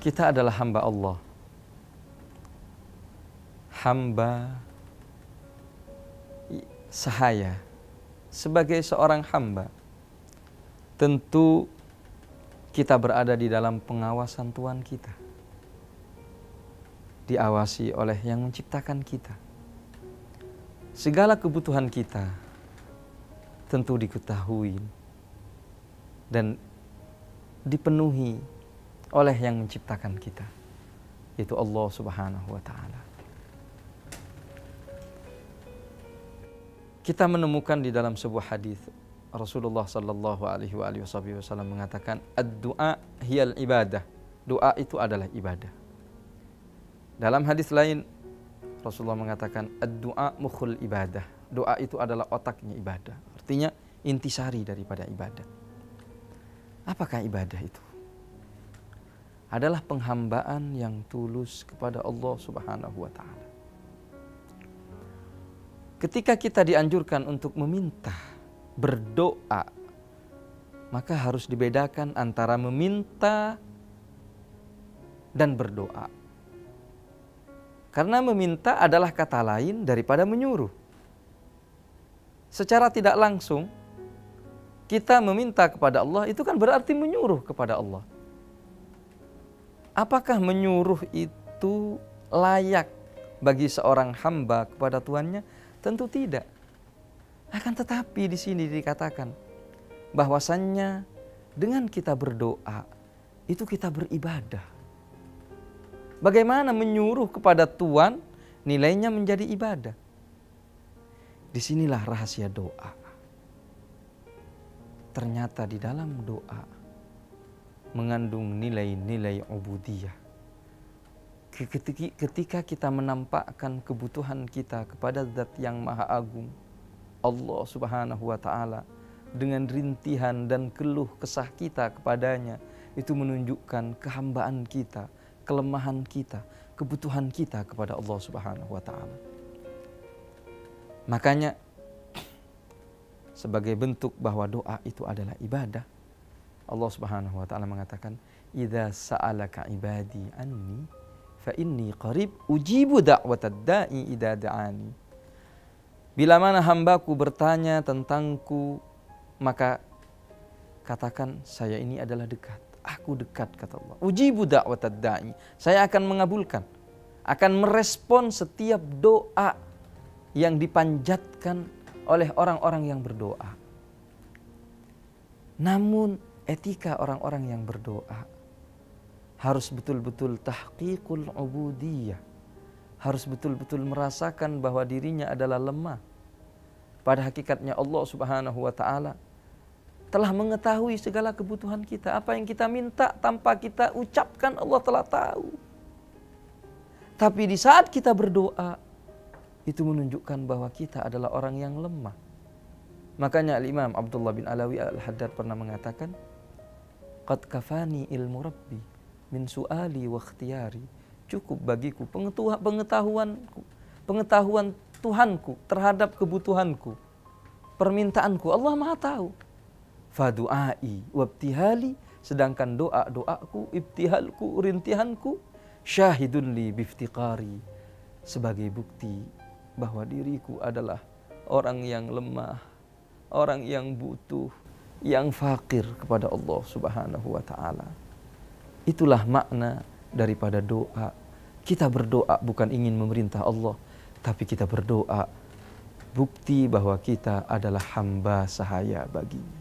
kita adalah hamba Allah. Hamba sahaya sebagai seorang hamba tentu kita berada di dalam pengawasan Tuhan kita. Diawasi oleh yang menciptakan kita. Segala kebutuhan kita tentu diketahui dan dipenuhi oleh yang menciptakan kita yaitu Allah Subhanahu wa taala. Kita menemukan di dalam sebuah hadis Rasulullah sallallahu alaihi wasallam mengatakan ad-du'a hiyal ibadah. Doa itu adalah ibadah. Dalam hadis lain Rasulullah mengatakan ad-du'a mukhul ibadah. Doa itu adalah otaknya ibadah. Artinya intisari daripada ibadah. Apakah ibadah itu? Adalah penghambaan yang tulus kepada Allah Subhanahu wa taala. Ketika kita dianjurkan untuk meminta, berdoa, maka harus dibedakan antara meminta dan berdoa. Karena meminta adalah kata lain daripada menyuruh. Secara tidak langsung, kita meminta kepada Allah itu kan berarti menyuruh kepada Allah. Apakah menyuruh itu layak bagi seorang hamba kepada tuannya? Tentu tidak. Akan tetapi di sini dikatakan bahwasannya dengan kita berdoa itu kita beribadah. Bagaimana menyuruh kepada Tuhan nilainya menjadi ibadah. Di sinilah rahasia doa. Ternyata di dalam doa mengandung nilai-nilai ubudiyah. Ketika kita menampakkan kebutuhan kita kepada zat yang maha agung, Allah subhanahu wa ta'ala, dengan rintihan dan keluh kesah kita kepadanya, itu menunjukkan kehambaan kita, kelemahan kita, kebutuhan kita kepada Allah subhanahu wa ta'ala. Makanya sebagai bentuk bahwa doa itu adalah ibadah, Allah Subhanahu wa taala mengatakan, "Idza sa'alaka ibadi anni fa inni qarib ujibu da'watad da'i idza da'ani." Bila mana hambaku bertanya tentangku, maka katakan saya ini adalah dekat. Aku dekat kata Allah. Ujibu da'watad da'i. Saya akan mengabulkan, akan merespon setiap doa yang dipanjatkan oleh orang-orang yang berdoa. Namun etika orang-orang yang berdoa harus betul-betul tahqiqul ubudiyah. Harus betul-betul merasakan bahwa dirinya adalah lemah. Pada hakikatnya Allah Subhanahu wa taala telah mengetahui segala kebutuhan kita. Apa yang kita minta tanpa kita ucapkan Allah telah tahu. Tapi di saat kita berdoa itu menunjukkan bahwa kita adalah orang yang lemah. Makanya Al-Imam Abdullah bin Alawi Al-Haddad pernah mengatakan, Qad kafani ilmu rabbi min suali wa ikhtiyari. Cukup bagiku pengetahuanku, pengetahuan Tuhanku terhadap kebutuhanku, permintaanku. Allah Maha tahu. Fadu'ai wabtihali sedangkan doa-doaku, ibtihalku, rintihanku syahidun li biftiqari sebagai bukti bahwa diriku adalah orang yang lemah, orang yang butuh, yang fakir kepada Allah Subhanahu wa taala. Itulah makna daripada doa. Kita berdoa bukan ingin memerintah Allah, tapi kita berdoa bukti bahwa kita adalah hamba sahaya baginya.